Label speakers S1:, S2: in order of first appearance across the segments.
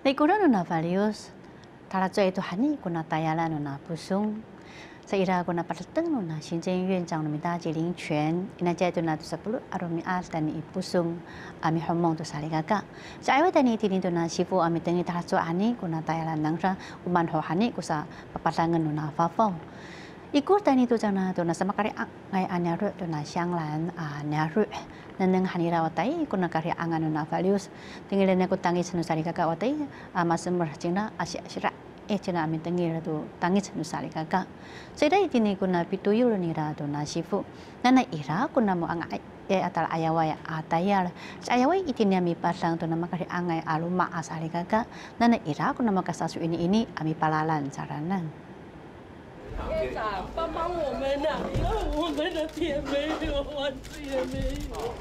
S1: Nay kuna no na tara zo itu hani kuna tayala no na pusung. Sa ira kuna patateng no na Xinjiang 院长 no mita jiling quan, ina jaya to na to sepuluh arumi al tani ipusung, ami homong to saligaka. Sa aywa tani tini to na sifu ami tengi tara zo hani kuna tayala nangsha, uman ho hani kusa papatangan no na fafau. Ikur tani tu jana tu na sama kari ngai anya ru tu na siang lan anya ru neneng hani ra watai kuna kari angan na values tinggal ne ku tangi senu sari kaka watai ama sember cina asia sira e cina amin tengi ra tu tangi senu sari kaka seda itini kuna pitu yuru ni ra tu na sifu nana ira kuna mo angai e atal ayawaya atayar ayawai itini ami pasang tu nama kari angai aluma asari kaka nana ira kuna mo kasasu ini ini ami palalan saranan
S2: 院长，帮帮我们呐、因为我们的田没有，房子也没有。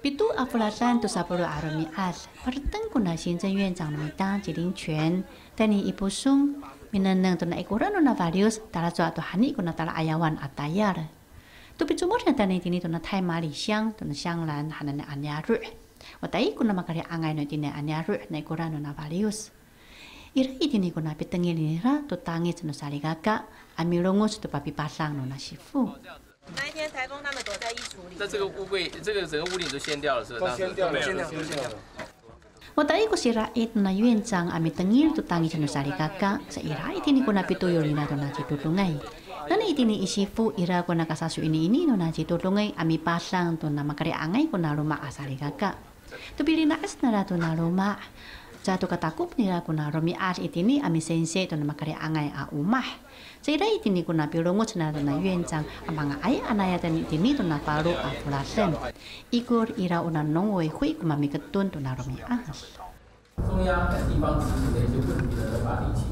S1: Pitu afulatan tu sapuluh arumi as, perteng kuna Xinjiang 院长的米当吉林泉，但你一不松，minanang tu na ikuran na various tala zo tu hani kuna tala ayawan atayar. Tu pitu mo na tani tini tu na thai mali siang tu na siang lan hanan na anyaru. Watai kuna makari angay no tini anyaru na ikuran na various. Ira itini kuna pitengil nira tu tangis no saligaka, amilongos tu papi pasang no na shifu.
S3: 那一天台风他们躲在衣橱里。
S4: 那这个屋柜，这个整个屋顶都掀掉了，是不是？
S5: 都
S4: 当时
S5: 掀掉了，
S4: 都没有
S5: 掀掉了，掀掉了。
S1: Watai ko sira it na yuencang ami tengil tu tangi sa nusari kaka sa ira itini ko na pituyo ni na to na tutulungay. Nana itini isifu ira ko na kasasu ini ini no na tutulungay ami pasang to na makari angay ko na luma asari kaka. Tu pili na as na to na luma.
S6: 中央在地方治理的一些问题呢，把理清，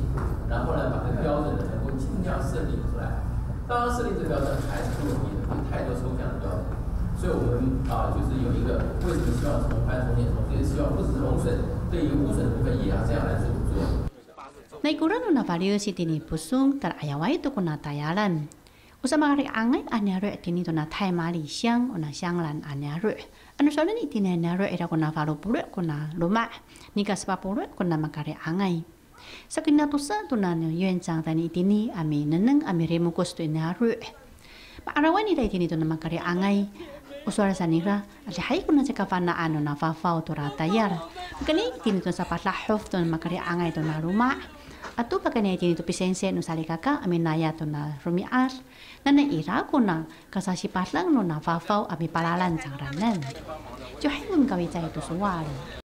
S6: 然后呢，把这个标准呢，能够尽量设立出来。当然，设立这个标准还是不容易，因为太多抽象的标准。所以我们啊，就是有一个为什么希望从宽从严从重，也希望不只是农村。对于污损的部分也要这样来做做。
S1: Naikuran na value si tini pusung tar ayawai tu kuna tayalan. Usama kari angay anyaro tini tu na thai mali siang una siang lan anyaro. Ano soalnya ni tini anyaro era kuna falu pulu kuna luma. Nika sepa pulu kuna makari angay. Sa kina tu sa tu na yuan chang tani tini ami neneng ami remukus tu anyaro. Paarawan ni tini tu na makari angay. Usara sa nira, at hay ko na sa kafana ano na fafaw to ratayar. Kani tini tu sa patlahof tu makari angay tu na luma. Ato pa kanay tini tu pisense no salikaka amin naya to na rumias. Na naira ko na kasasipat lang no na fafaw ami palalan sang ranan. Jo hay mo kawit sa ito suwari.